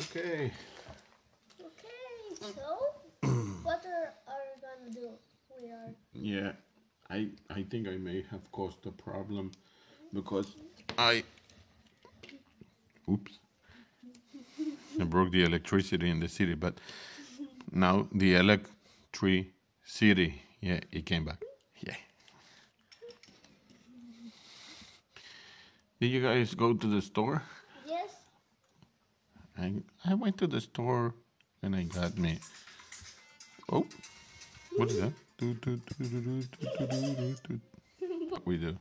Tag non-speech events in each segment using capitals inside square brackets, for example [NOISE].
Okay. Okay, so [CLEARS THROAT] what are, are we gonna do? We are Yeah, I I think I may have caused a problem because I oops I broke the electricity in the city, but now the electricity city, yeah it came back. Yeah. Did you guys go to the store? I I went to the store and I got me. Oh, what is that? Do, do, do, do, do, do, do, do, do. We do?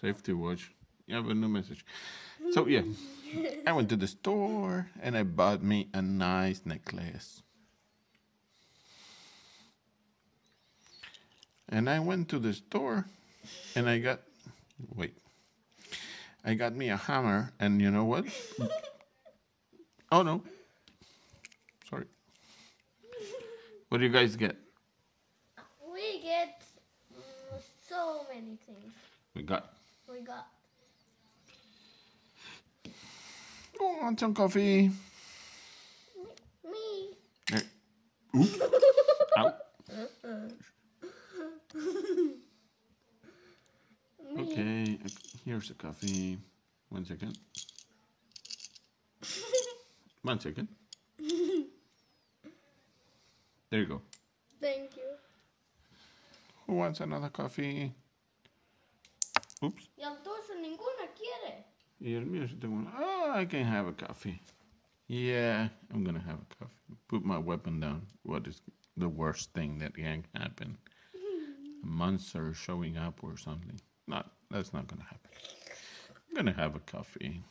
Safety watch. You have a new message. So yeah, I went to the store and I bought me a nice necklace. And I went to the store and I got wait. I got me a hammer and you know what? [LAUGHS] Oh no. Sorry. What do you guys get? We get mm, so many things. We got We got Oh, want some coffee. me. There. Oops. Ow. Me. Okay, here's the coffee. One second. One second. There you go. Thank you. Who wants another coffee? Oops. Y entonces ninguna quiere. Y el mío sí tengo. Oh, I can have a coffee. Yeah, I'm gonna have a coffee. Put my weapon down. What is the worst thing that can happen? A monster showing up or something. Not, that's not gonna happen. I'm gonna have a coffee.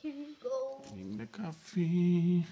Here you go. Getting the coffee.